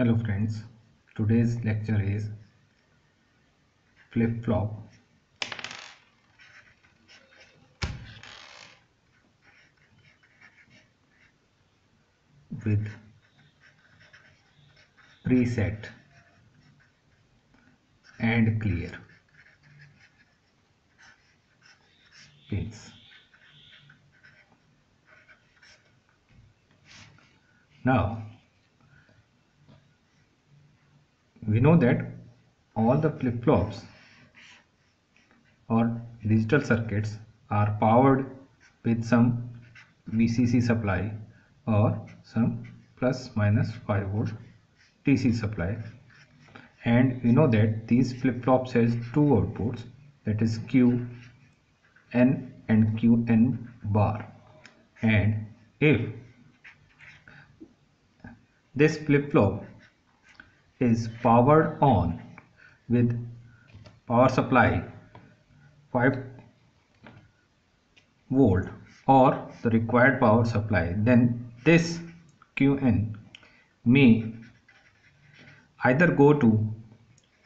Hello friends, today's lecture is flip flop. with preset and clear pins. Now we know that all the flip-flops or digital circuits are powered with some VCC supply or some plus minus 5 volt DC supply. And we know that these flip-flops has two outputs that is Q N and Q N bar. And if this flip-flop is powered on with power supply 5 volt or the required power supply. Then this Qn may either go to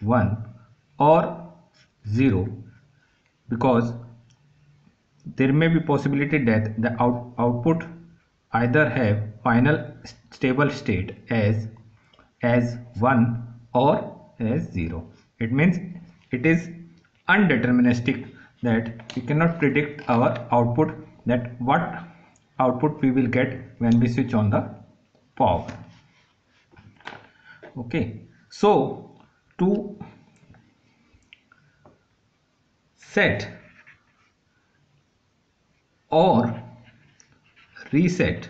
1 or 0 because there may be possibility that the out, output either have final stable state as as 1 or as 0 it means it is undeterministic that we cannot predict our output that what output we will get when we switch on the power. Okay. So to set or reset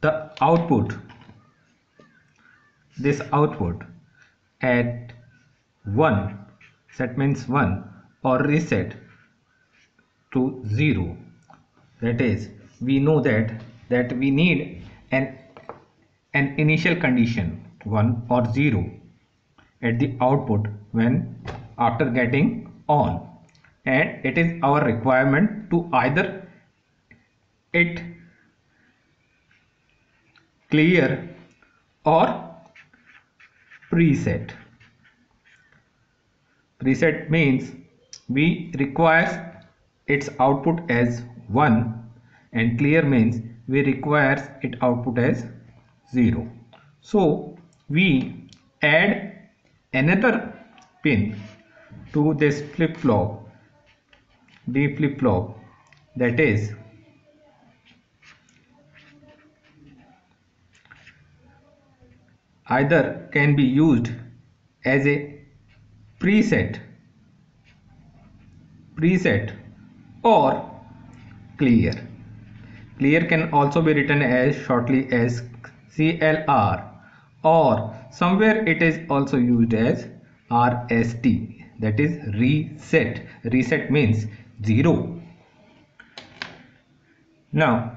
the output this output at 1 set means 1 or reset to 0 that is we know that that we need an an initial condition 1 or 0 at the output when after getting on. And it is our requirement to either it clear or preset. Preset means we requires its output as 1 and clear means we requires it output as 0 so we add another pin to this flip-flop D flip-flop that is either can be used as a preset preset or clear. Clear can also be written as shortly as CLR or somewhere it is also used as RST that is reset. Reset means 0 now